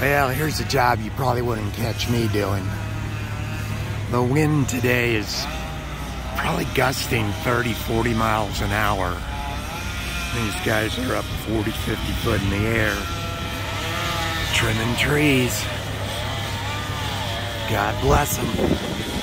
Well, here's a job you probably wouldn't catch me doing. The wind today is probably gusting 30, 40 miles an hour. These guys are up 40, 50 foot in the air, trimming trees. God bless them.